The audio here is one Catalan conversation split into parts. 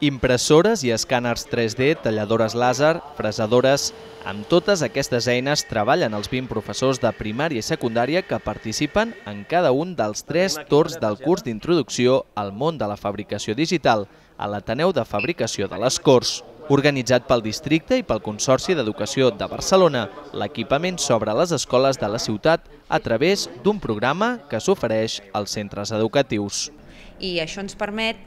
Impressores i escàners 3D, talladores làser, fresadores... Amb totes aquestes eines treballen els 20 professors de primària i secundària que participen en cada un dels tres torns del curs d'introducció al món de la fabricació digital a l'Ateneu de Fabricació de les Corts. Organitzat pel districte i pel Consorci d'Educació de Barcelona, l'equipament s'obre a les escoles de la ciutat a través d'un programa que s'ofereix als centres educatius. I això ens permet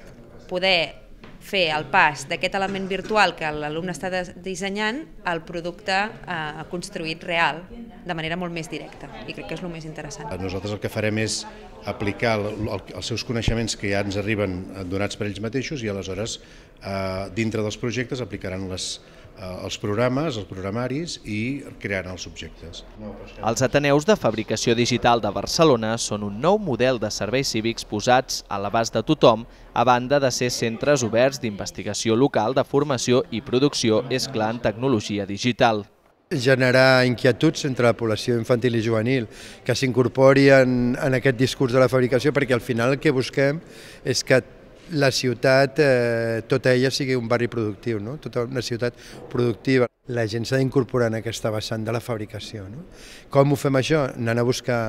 poder fer el pas d'aquest element virtual que l'alumne està dissenyant al producte eh, construït real, de manera molt més directa, i crec que és el més interessant. Nosaltres el que farem és aplicar el, el, els seus coneixements que ja ens arriben donats per ells mateixos i aleshores eh, dintre dels projectes aplicaran les, Eh, els programes, els programaris i creant els subjectes. Els Ateneus de Fabricació Digital de Barcelona són un nou model de serveis cívics posats a l'abast de tothom, a banda de ser centres oberts d'investigació local de formació i producció, és clar, en tecnologia digital generar inquietuds entre la població infantil i juvenil que s'incorpori en, en aquest discurs de la fabricació perquè al final el que busquem és que la ciutat, eh, tota ella sigui un barri productiu, no? tota una ciutat productiva. La gent s'ha d'incorporar en aquesta vessant de la fabricació. No? Com ho fem això? Anant a buscar,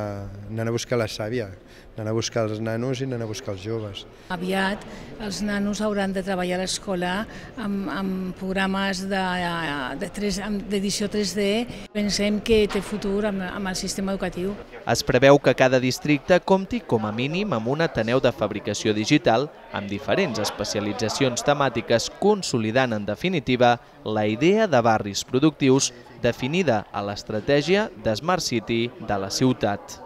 anant a buscar la sàvia, anant a buscar els nanos i anant a buscar els joves. Aviat els nanos hauran de treballar a l'escola amb, amb programes d'edició de, de 3D. Pensem que té futur amb, amb el sistema educatiu. Es preveu que cada districte compti com a mínim amb un Ateneu de fabricació digital amb diferents especialitzacions temàtiques consolidant en definitiva la idea de barris productius definida a l'estratègia de Smart City de la ciutat.